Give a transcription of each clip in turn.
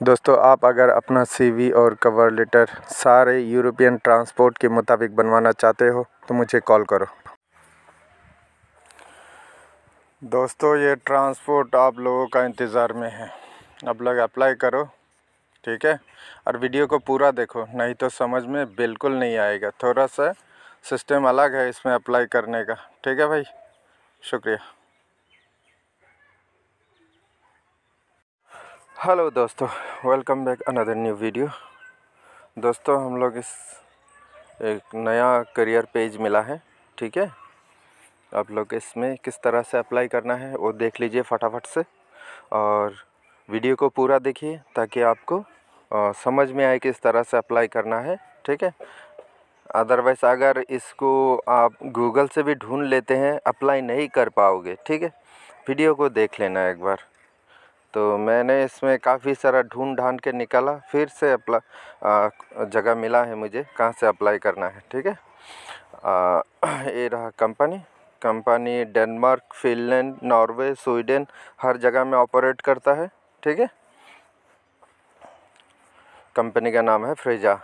दोस्तों, आप अगर अपना सीवी और कवर लेटर सारे यूरोपियन ट्रांसपोर्ट के मुताबिक बनवाना चाहते हो तो मुझे कॉल करो। दोस्तों, ये ट्रांसपोर्ट आप लोगों का इंतज़ार में है। अब लोग अप्लाई करो, ठीक है? और वीडियो को पूरा देखो, नहीं तो समझ में बिल्कुल नहीं आएगा। थोड़ा सा सिस्टम अलग है इसमें अप्लाई करने का। ठीक है भाई? शुक्रिया। हेलो दोस्तों welcome back another new video दोस्तों हम लोग इस एक नया करियर पेज मिला है ठीक है? आप लोग इसमें किस तरह से अप्लाई करना है वो देख लीजिए फटाफट से और वीडियो को पूरा देखिए ताकि आपको आ, समझ में आए किस तरह से अप्लाई करना है ठीक है? अदरवाइज़ अगर इसको आप गूगल से भी ढूंढ लेते हैं अप्लाई नहीं कर पाओगे ठीक है? वीडियो को देख लेना एक बार। तो मैंने इसमें काफ़ी सारा ढूंढ ढांड के निकाला, फिर से अप्लाई जगह मिला है मुझे, कहाँ से अप्लाई करना है, ठीक है? ये रहा company company Denmark, Finland, Norway, Sweden, हर जगह में ऑपरेट करता है, ठीक है? कंपनी का नाम है फ्रेजा।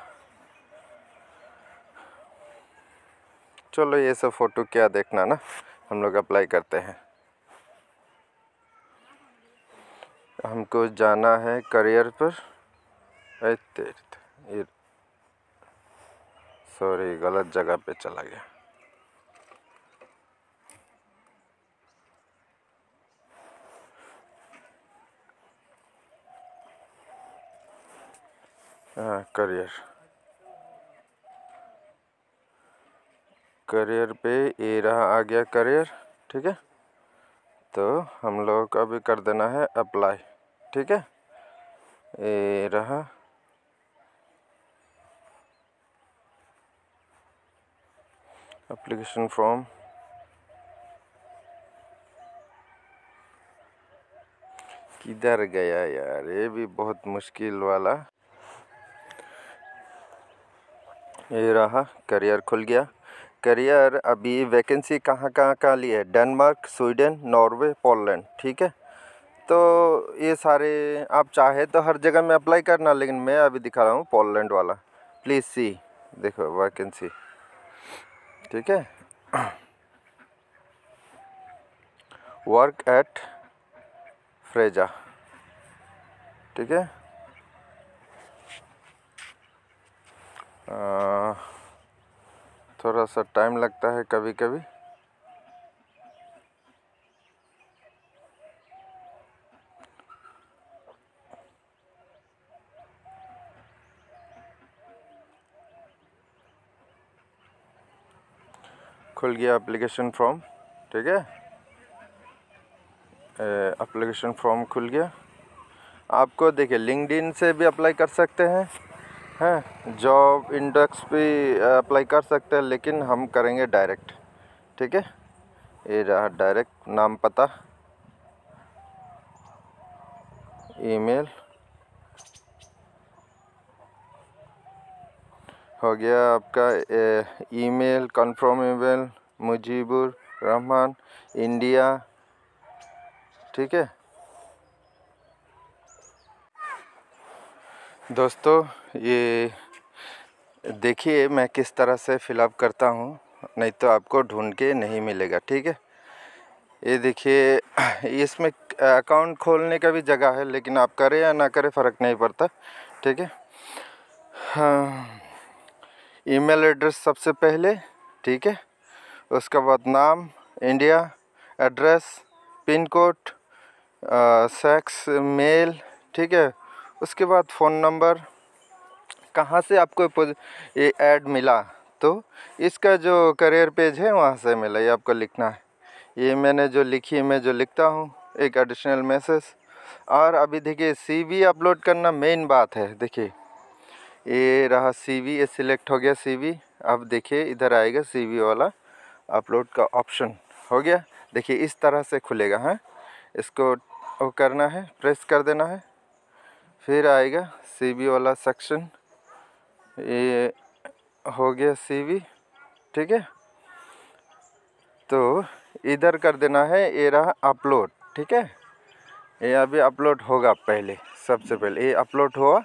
चलो ये सब फ़ोटो क्या देखना ना, हम लोग अप्लाई करते हैं। हमको जाना है करियर पर। सॉरी गलत जगह पे चला गया। हाँ करियर। करियर पे ये रहा आ गया करियर, ठीक है? तो हम लोग का भी कर देना है अप्लाई ठीक है? ये रहा। एप्लीकेशन फॉर्म किधर गया यार? ये भी बहुत मुश्किल वाला। ये रहा करियर खुल गया। करियर अभी वैकेंसी कहाँ कहाँ का ली है? डेनमार्क, स्वीडन, नॉर्वे, पोलैंड, ठीक है? तो ये सारे आप चाहे तो हर जगह में अप्लाई करना, लेकिन मैं अभी दिखा रहा हूँ पोलैंड वाला। प्लीज़ सी देखो वैकेंसी। ठीक है? वर्क एट फ्रेजा ठीक है? थोड़ा सा टाइम लगता है कभी कभी खुल गया एप्लीकेशन फॉर्म ठीक है? एप्लीकेशन फॉर्म खुल गया। आपको देखिए लिंकडिन से भी अप्लाई कर सकते हैं। हैं। जॉब इंडेक्स भी अप्लाई कर सकते हैं, लेकिन हम करेंगे डायरेक्ट ठीक है? ये रहा डायरेक्ट नाम पता। ईमेल हो गया आपका email confirm email Mujibur Rahman India ठीक है? दोस्तों, ये देखिए मैं किस तरह से फिलअप करता हूँ, नहीं तो आपको ढूंढ के नहीं मिलेगा, ठीक है? ये देखिए, इसमें अकाउंट खोलने का भी जगह है, लेकिन आप करें या ना करें, फ़र्क नहीं पड़ता, ठीक है? हाँ ईमेल एड्रेस सबसे पहले, ठीक है? उसके बाद नाम India address pin code sex male ठीक है? उसके बाद फ़ोन नंबर, कहाँ से आपको ये ऐड मिला? तो इसका जो करियर पेज है, वहाँ से मिला ये आपको लिखना है। ये मैंने जो लिखी, मैं जो लिखता हूँ, एक एडिशनल मैसेज और अभी देखिए सीवी अपलोड करना मेन बात है, देखिए। ये रहा सीवी ये सिलेक्ट हो गया सीवी अब देखिए, इधर आएगा सीवी वाला अपलोड का ऑप्शन हो गया? देखिए, इस तरह से खुलेगा हाँ? इसको वो करना है प्रेस कर देना है। फिर आएगा सीवी वाला सेक्शन ये हो गया सीवी ठीक है? तो इधर कर देना है, ये रहा अपलोड ठीक है? ये अभी अपलोड होगा पहले, सबसे पहले। ये अपलोड हुआ,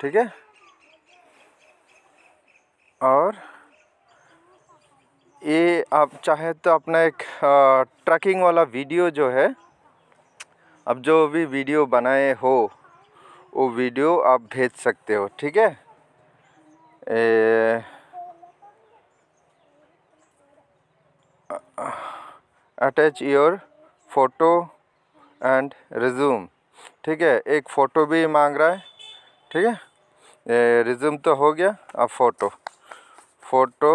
ठीक है? और ये आप चाहे तो अपना एक ट्रैकिंग वाला वीडियो जो है, अब जो भी वीडियो बनाए हो वो वीडियो आप भेज सकते हो, ठीक है? Attach your photo and resume ठीक है? एक फ़ोटो भी मांग रहा है, ठीक है? रिज्यूम तो हो गया, अब फ़ोटो फ़ोटो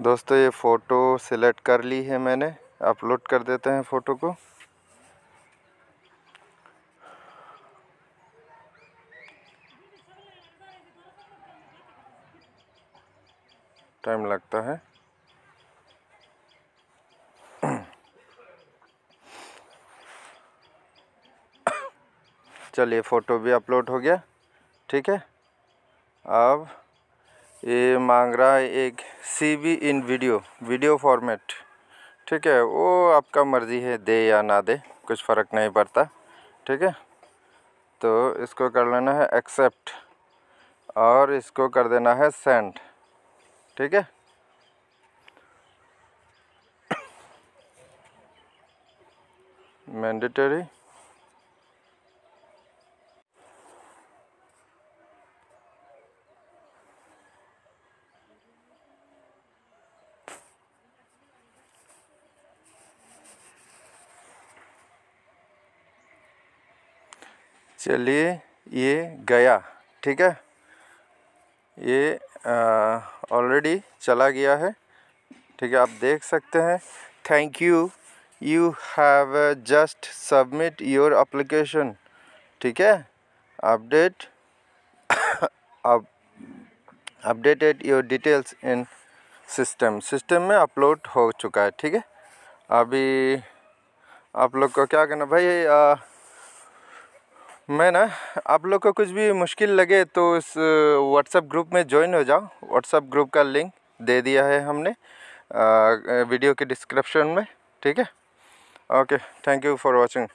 दोस्तों ये फ़ोटो सिलेक्ट कर ली है मैंने। अपलोड कर देते हैं फ़ोटो को। टाइम लगता है। चलिए फ़ोटो भी अपलोड हो गया, ठीक है? अब ये मांग रहा है एक see in video video format ठीक है, वो आपका मर्ज़ी है, दे या ना दे, कुछ फ़र्क नहीं पड़ता, ठीक है? तो इसको कर लेना है एक्सेप्ट और इसको कर देना है सेंड ठीक है? मैंडेटरी चलिए ये गया ठीक है? ये ऑलरेडी चला गया है ठीक है? आप देख सकते हैं। Thank you you have just submit your application ठीक है? Update updated your details in system system में अपलोड हो चुका है ठीक है? अभी आप लोग को क्या करना भाई आ, मैं ना आप लोग को कुछ भी मुश्किल लगे तो इस व्हाट्सएप ग्रुप में ज्वाइन हो जाओ। व्हाट्सएप ग्रुप का लिंक दे दिया है हमने आ, वीडियो के डिस्क्रिप्शन में ठीक है? Okay thank you for watching